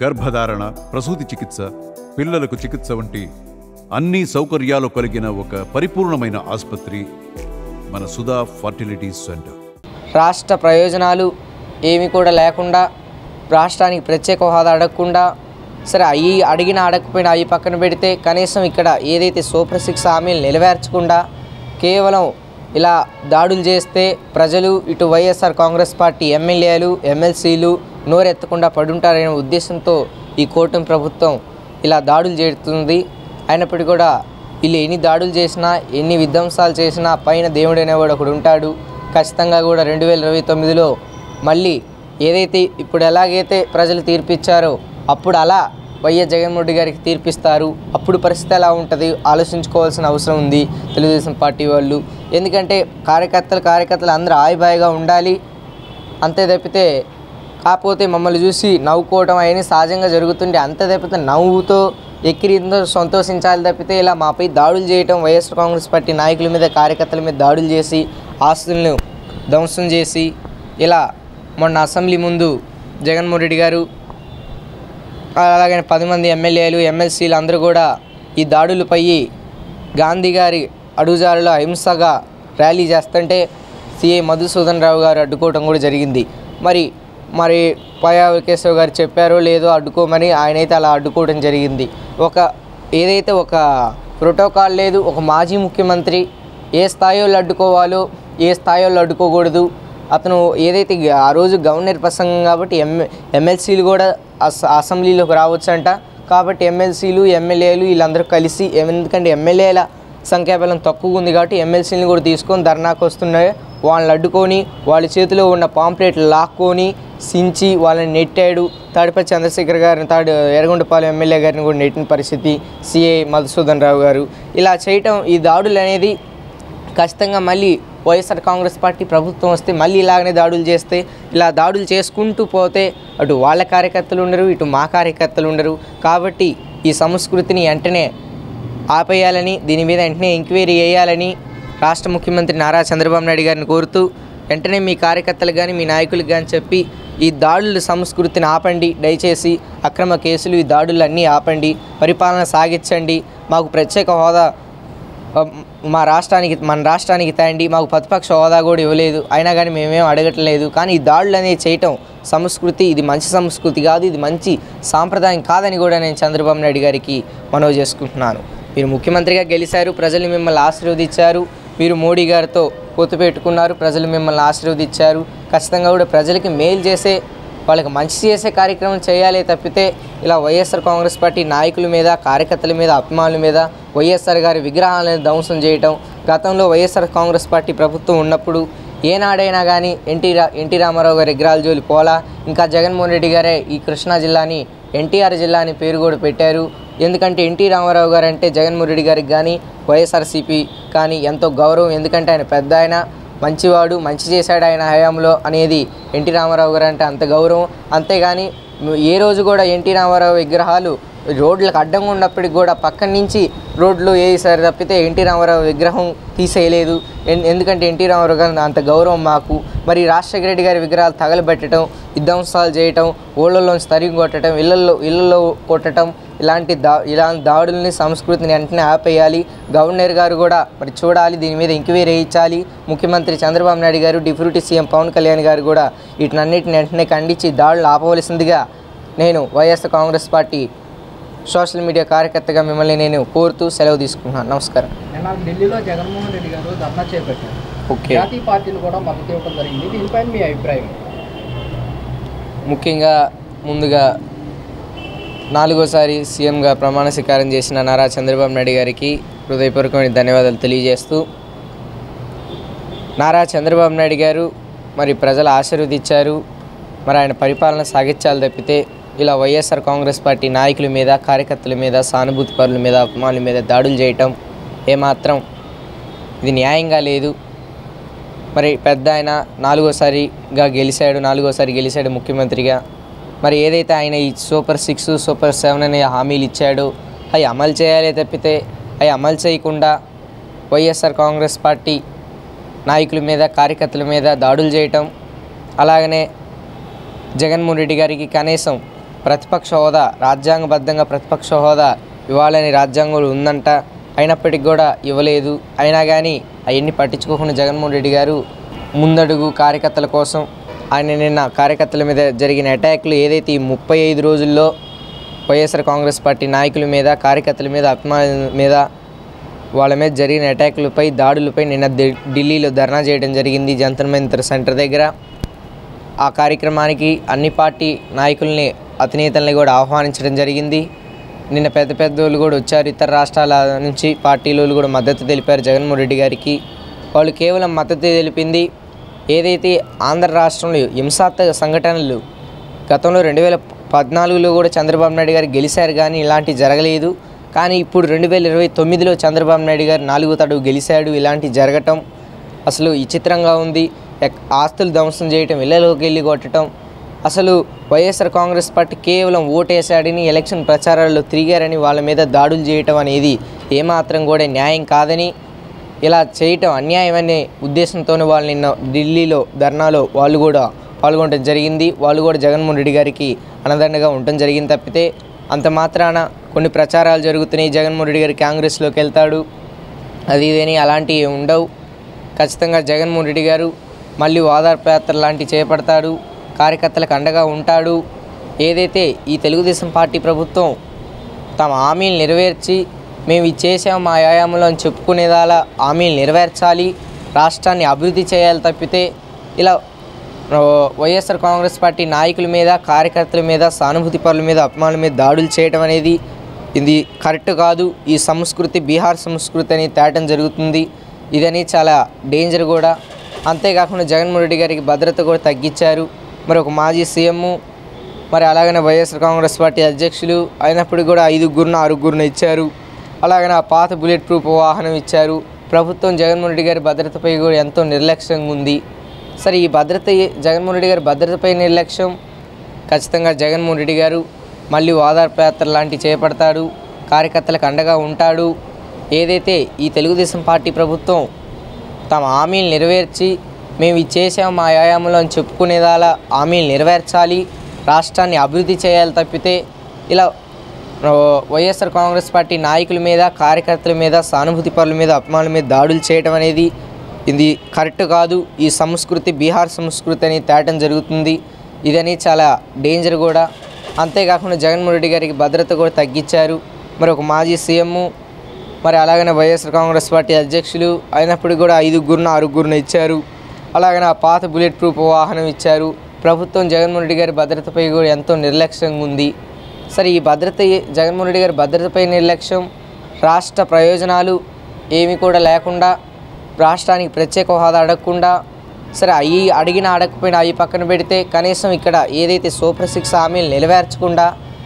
గర్భధారణ ప్రసూతి చికిత్స పిల్లలకు చికిత్స వంటి అన్ని సౌకర్యాలు కలిగిన ఒక పరిపూర్ణమైన ఆసుపత్రి మన సుధా ఫర్టిలిటీ సెంటర్. రాష్ట్ర ప్రయోజనాలు ఏమి కూడా లేకుండా రాష్ట్రానికి ప్రత్యేక హోదా అడగకుండా సరే అవి అడిగిన అడగకపోయినా అవి పక్కన పెడితే కనీసం ఇక్కడ ఏదైతే సూపర్ సిక్స్ హామీలు నెరవేర్చకుండా కేవలం ఇలా దాడులు చేస్తే ప్రజలు ఇటు వైఎస్ఆర్ కాంగ్రెస్ పార్టీ ఎమ్మెల్యేలు ఎమ్మెల్సీలు నోరెత్తకుండా పడుంటారనే ఉద్దేశంతో ఈ కూటమి ప్రభుత్వం ఇలా దాడులు చేస్తుంది. అయినప్పటికీ కూడా వీళ్ళు ఎన్ని దాడులు చేసినా ఎన్ని విధ్వంసాలు చేసినా పైన దేవుడు అనేవాడు ఒకడు ఉంటాడు. ఖచ్చితంగా కూడా రెండు వేల ఇరవై తొమ్మిదిలో మళ్ళీ ఏదైతే ఇప్పుడు ఎలాగైతే ప్రజలు తీర్పిచ్చారో అప్పుడు అలా వైఎస్ జగన్మోహన్ గారికి తీర్పిస్తారు. అప్పుడు పరిస్థితి ఎలా ఉంటుంది? ఆలోచించుకోవాల్సిన అవసరం ఉంది తెలుగుదేశం పార్టీ వాళ్ళు. ఎందుకంటే కార్యకర్తలు కార్యకర్తలు అందరూ ఆయిబాయిగా ఉండాలి. అంతే తప్పితే కాకపోతే మమ్మల్ని చూసి నవ్వుకోవడం అవన్నీ సహజంగా జరుగుతుంటే అంత తప్పితే నవ్వుతో ఎక్కిరిందో సంతోషించాలి తప్పితే ఇలా మాపై దాడులు చేయటం వైఎస్ఆర్ కాంగ్రెస్ పార్టీ నాయకుల మీద కార్యకర్తల మీద దాడులు చేసి ఆస్తులను ధ్వంసం చేసి ఇలా మొన్న అసెంబ్లీ ముందు జగన్మోహన్ రెడ్డి గారు అలాగే పది మంది ఎమ్మెల్యేలు ఎమ్మెల్సీలు అందరూ కూడా ఈ దాడులపై గాంధీ గారి అడుగుజారులో అహింసగా ర్యాలీ చేస్తుంటే సిఐ మధుసూదన్ రావు గారు అడ్డుకోవడం కూడా జరిగింది. మరి మరి పయా కేశవ్ గారు చెప్పారో లేదో అడ్డుకోమని ఆయనైతే అలా అడ్డుకోవడం జరిగింది. ఒక ఏదైతే ఒక ప్రోటోకాల్ లేదు ఒక మాజీ ముఖ్యమంత్రి ఏ స్థాయిలో అడ్డుకోవాలో ఏ స్థాయిలో అడ్డుకోకూడదు. అతను ఏదైతే ఆ రోజు గవర్నర్ ప్రసంగం కాబట్టి ఎమ్ ఎమ్మెల్సీలు కూడా అస అసెంబ్లీలోకి రావచ్చంట. కాబట్టి ఎమ్మెల్సీలు ఎమ్మెల్యేలు వీళ్ళందరూ కలిసి ఎందుకంటే ఎమ్మెల్యేల సంఖ్యాబలం తక్కువ ఉంది కాబట్టి ఎమ్మెల్సీని కూడా తీసుకొని ధర్నాకు వస్తున్నాయి వాళ్ళని అడ్డుకొని వాళ్ళ చేతిలో ఉన్న పాంప్లెట్లు లాక్కొని సించి వాళ్ళని నెట్టాడు. తాడిపల్లి చంద్రశేఖర్ గారిని తాడు ఎర్రగొండపాలెం ఎమ్మెల్యే గారిని కూడా నెట్టిన పరిస్థితి సిఐ మధుసూదన్ రావు గారు. ఇలా చేయటం ఈ దాడులు అనేది ఖచ్చితంగా మళ్ళీ వైఎస్ఆర్ కాంగ్రెస్ పార్టీ ప్రభుత్వం వస్తే మళ్ళీ ఇలాగనే దాడులు చేస్తే ఇలా దాడులు చేసుకుంటూ పోతే అటు వాళ్ళ కార్యకర్తలు ఉండరు ఇటు మా కార్యకర్తలు ఉండరు. కాబట్టి ఈ సంస్కృతిని వెంటనే ఆపేయాలని దీని మీద వెంటనే ఎంక్వైరీ చేయాలని రాష్ట్ర ముఖ్యమంత్రి నారా చంద్రబాబు నాయుడు గారిని కోరుతూ వెంటనే మీ కార్యకర్తలు కానీ మీ నాయకులకు కానీ చెప్పి ఈ దాడుల సంస్కృతిని ఆపండి. దయచేసి అక్రమ కేసులు ఈ దాడులు అన్నీ ఆపండి. పరిపాలన సాగించండి. మాకు ప్రత్యేక హోదా మా రాష్ట్రానికి మన రాష్ట్రానికి తండి. మాకు ప్రతిపక్ష హోదా కూడా ఇవ్వలేదు. అయినా కానీ మేమేం అడగట్లేదు. కానీ ఈ దాడులు అనేవి చేయటం సంస్కృతి ఇది మంచి సంస్కృతి కాదు. ఇది మంచి సాంప్రదాయం కాదని కూడా నేను చంద్రబాబు నాయుడు గారికి మనవి చేసుకుంటున్నాను. మీరు ముఖ్యమంత్రిగా గెలిచారు ప్రజలు మిమ్మల్ని ఆశీర్వదించారు మీరు మోడీ గారితో పొత్తు పెట్టుకున్నారు ప్రజలు మిమ్మల్ని ఆశీర్వదించారు. ఖచ్చితంగా కూడా ప్రజలకి మేలు చేసే వాళ్ళకి మంచి చేసే కార్యక్రమం చేయాలి తప్పితే ఇలా వైఎస్ఆర్ కాంగ్రెస్ పార్టీ నాయకుల మీద కార్యకర్తల మీద అభిమానుల మీద వైఎస్ఆర్ గారి విగ్రహాలను ధ్వంసం చేయటం గతంలో వైఎస్ఆర్ కాంగ్రెస్ పార్టీ ప్రభుత్వం ఉన్నప్పుడు ఏనాడైనా కానీ ఎన్టీ రా ఎన్టీ రామారావు గారి విగ్రహాల జోలి పోలా ఇంకా జగన్మోహన్ రెడ్డి గారే ఈ కృష్ణా జిల్లాని ఎన్టీఆర్ జిల్లా అని పేరు కూడా పెట్టారు. ఎందుకంటే ఎన్టీ రామారావు గారు అంటే జగన్మోహన్ రెడ్డి గారికి కానీ వైఎస్ఆర్సీపీ కానీ ఎంతో గౌరవం. ఎందుకంటే ఆయన పెద్ద ఆయన మంచివాడు మంచి చేశాడు ఆయన హయాంలో అనేది ఎన్టీ రామారావు గారు అంటే అంత గౌరవం. అంతేగాని ఏ రోజు కూడా ఎన్టీ రామారావు విగ్రహాలు రోడ్లకు అడ్డంగా ఉన్నప్పటికి కూడా పక్కన నుంచి రోడ్లు వేసారు తప్పితే ఎన్టీ రామారావు విగ్రహం తీసేయలేదు. ఎన్- ఎందుకంటే ఎన్టీ రామారావు గారు అంత గౌరవం మాకు. మరి రాజశేఖర రెడ్డి గారి విగ్రహాలు తగలబెట్టడం విధ్వంసాలు చేయటం ఊళ్ళలోంచి తరిగి కొట్టడం ఇళ్ళల్లో ఇళ్ళల్లో కొట్టడం ఇలాంటి దా ఇలాంటి దాడుల్ని సంస్కృతిని వెంటనే ఆపేయాలి. గవర్నర్ గారు కూడా మరి చూడాలి దీని మీద ఎంక్వైరీ వేయించాలి ముఖ్యమంత్రి చంద్రబాబు నాయుడు గారు డిప్యూటీ సీఎం పవన్ కళ్యాణ్ గారు కూడా వీటినన్నిటిని వెంటనే ఖండించి దాడులు ఆపవలసిందిగా నేను YSR Congress party social media కార్యకర్తగా మిమ్మల్ని నేను కోరుతూ సెలవు తీసుకుంటున్నాను. నమస్కారం. ఢిల్లీలో జగన్మోహన్ రెడ్డి గారు ధర్నా చేపట్టారు. ఓకే. జాతీయ పార్టీలు కూడా మద్దతు ఇవ్వడం జరిగింది. దీనిపైన మీ అభిప్రాయం? ముఖ్యంగా ముందుగా నాలుగోసారి సీఎంగా ప్రమాణ స్వీకారం చేసిన నారా చంద్రబాబు నాయుడు గారికి హృదయపూర్వకమైన ధన్యవాదాలు తెలియజేస్తూ నారా చంద్రబాబు నాయుడు గారు మరి ప్రజలు ఆశీర్వదించారు మరి ఆయన పరిపాలన సాగించాలి తప్పితే ఇలా వైఎస్ఆర్ కాంగ్రెస్ పార్టీ నాయకుల మీద కార్యకర్తల మీద సానుభూతి పరుల మీద అపమానుల మీద దాడులు చేయటం ఏమాత్రం ఇది న్యాయంగా లేదు. మరి పెద్ద ఆయన నాలుగోసారిగా గెలిచాడు నాలుగోసారి గెలిచాడు ముఖ్యమంత్రిగా. మరి ఏదైతే ఆయన ఈ సూపర్ సిక్స్ సూపర్ సెవెన్ అనే హామీలు ఇచ్చాడో అవి అమలు చేయాలి తప్పితే అవి అమలు చేయకుండా వైఎస్ఆర్ కాంగ్రెస్ పార్టీ నాయకుల మీద కార్యకర్తల మీద దాడులు చేయటం అలాగనే జగన్మోహన్ రెడ్డి గారికి కనీసం ప్రతిపక్ష హోదా రాజ్యాంగబద్ధంగా ప్రతిపక్ష హోదా ఇవ్వాలని రాజ్యాంగంలో ఉందంట. అయినప్పటికీ కూడా ఇవ్వలేదు. అయినా కానీ అవన్నీ పట్టించుకోకుండా జగన్మోహన్ రెడ్డి గారు ముందడుగు కార్యకర్తల కోసం ఆయన నిన్న కార్యకర్తల మీద జరిగిన అటాక్లు ఏదైతే ఈ ముప్పై ఐదు రోజుల్లో వైఎస్ఆర్ కాంగ్రెస్ పార్టీ నాయకుల మీద కార్యకర్తల మీద అభిమానుల మీద వాళ్ళ మీద జరిగిన అటాకులపై దాడులపై నిన్న ఢిల్లీలో ధర్నా చేయడం జరిగింది జంతర్ మంతర్ సెంటర్ దగ్గర. ఆ కార్యక్రమానికి అన్ని పార్టీ నాయకుల్ని అధినేతల్ని కూడా ఆహ్వానించడం జరిగింది. నిన్న పెద్ద పెద్ద వాళ్ళు కూడా వచ్చారు. ఇతర రాష్ట్రాల నుంచి పార్టీలు కూడా మద్దతు తెలిపారు జగన్మోహన్ రెడ్డి గారికి. వాళ్ళు కేవలం మద్దతు తెలిపింది ఏదైతే ఆంధ్ర రాష్ట్రంలో హింసాత్మక సంఘటనలు గతంలో రెండు వేల పద్నాలుగులో కూడా చంద్రబాబు నాయుడు గారు గెలిచారు కానీ ఇలాంటివి జరగలేదు. కానీ ఇప్పుడు రెండు వేల ఇరవై తొమ్మిదిలో చంద్రబాబు నాయుడు గారు నాలుగో తడుగు గెలిచాడు. ఇలాంటి జరగటం అసలు విచిత్రంగా ఉంది. ఎక్- ఆస్తులు ధ్వంసం చేయటం ఇళ్ళలోకి వెళ్ళి కొట్టడం అసలు వైఎస్ఆర్ కాంగ్రెస్ పార్టీ కేవలం ఓటేశాడని ఎలక్షన్ ప్రచారాల్లో తిరిగారని వాళ్ళ మీద దాడులు చేయటం అనేది ఏమాత్రం కూడా న్యాయం కాదని ఇలా చేయటం అన్యాయం అనే ఉద్దేశంతోనే వాళ్ళు నిన్న ఢిల్లీలో ధర్నాలో వాళ్ళు కూడా పాల్గొనడం జరిగింది. వాళ్ళు కూడా జగన్మోహన్ రెడ్డి గారికి అనదండగా ఉండటం జరిగింది తప్పితే అంత మాత్రాన కొన్ని ప్రచారాలు జరుగుతున్నాయి. జగన్మోహన్ రెడ్డి గారు కాంగ్రెస్లోకి వెళ్తాడు. అది ఇదని అలాంటివి ఉండవు. ఖచ్చితంగా జగన్మోహన్ రెడ్డి గారు మళ్ళీ ఓదార్పు యాత్ర లాంటివి చేపడతాడు. కార్యకర్తలకు అండగా ఉంటాడు. ఏదైతే ఈ తెలుగుదేశం పార్టీ ప్రభుత్వం తమ హామీలు నెరవేర్చి మేము ఇది చేసాం మా వ్యాయామంలో అని చెప్పుకునేదాలా హామీలు నెరవేర్చాలి రాష్ట్రాన్ని అభివృద్ధి చేయాలి తప్పితే ఇలా వైఎస్ఆర్ కాంగ్రెస్ పార్టీ నాయకుల మీద కార్యకర్తల మీద సానుభూతి పరుల మీద అపమానుల మీద దాడులు చేయడం అనేది ఇది కరెక్ట్ కాదు. ఈ సంస్కృతి బీహార్ సంస్కృతి అని తేటం జరుగుతుంది. ఇదని చాలా డేంజర్ కూడా. అంతేకాకుండా జగన్మోహన్ రెడ్డి గారికి భద్రత కూడా తగ్గించారు. మరి ఒక మాజీ సీఎం మరి అలాగనే వైఎస్ఆర్ కాంగ్రెస్ పార్టీ అధ్యక్షులు అయినప్పుడు కూడా ఐదుగురున ఆరుగురున ఇచ్చారు. అలాగే నా పాత బుల్లెట్ ప్రూఫ్ వాహనం ఇచ్చారు. ప్రభుత్వం జగన్మోహన్ రెడ్డి గారి భద్రతపై కూడా ఎంతో నిర్లక్ష్యంగా ఉంది. సరే ఈ భద్రత జగన్మోహన్ రెడ్డి గారి భద్రతపై నిర్లక్ష్యం? ఖచ్చితంగా జగన్మోహన్ రెడ్డి గారు మళ్ళీ ఓదార్పు యాత్ర లాంటివి చేపడతాడు కార్యకర్తలకు అండగా ఉంటాడు. ఏదైతే ఈ తెలుగుదేశం పార్టీ ప్రభుత్వం తమ హామీలు నెరవేర్చి మేము ఇది చేసాం మా వ్యాయామంలో అని చెప్పుకునేదాలా హామీలు నెరవేర్చాలి రాష్ట్రాన్ని అభివృద్ధి చేయాలి తప్పితే ఇలా వైఎస్ఆర్ కాంగ్రెస్ పార్టీ నాయకుల మీద కార్యకర్తల మీద సానుభూతి పరుల మీద అపమానుల మీద దాడులు చేయడం అనేది ఇది కరెక్ట్ కాదు. ఈ సంస్కృతి బీహార్ సంస్కృతి అని తేటం జరుగుతుంది. ఇదని చాలా డేంజర్ కూడా. అంతేకాకుండా జగన్మోహన్ రెడ్డి గారికి భద్రత కూడా తగ్గించారు. మరి ఒక మాజీ సీఎం మరి అలాగనే వైఎస్ఆర్ కాంగ్రెస్ పార్టీ అధ్యక్షులు అయినప్పటికీ కూడా ఐదుగురున ఆరుగురున ఇచ్చారు. అలాగనే ఆ పాత బుల్లెట్ ప్రూఫ్ వాహనం ఇచ్చారు. ప్రభుత్వం జగన్మోహన్ రెడ్డి గారి భద్రతపై కూడా ఎంతో నిర్లక్ష్యంగా ఉంది. సరే ఈ భద్రత జగన్మోహన్ రెడ్డి గారి భద్రతపై నిర్లక్ష్యం రాష్ట్ర ప్రయోజనాలు ఏమి కూడా లేకుండా రాష్ట్రానికి ప్రత్యేక హోదా అడగకుండా సరే అవి అడిగినా అడగకపోయినా అవి పక్కన పెడితే కనీసం ఇక్కడ ఏదైతే సూపర్ సిక్స్ హామీలు నెరవేర్చకుండా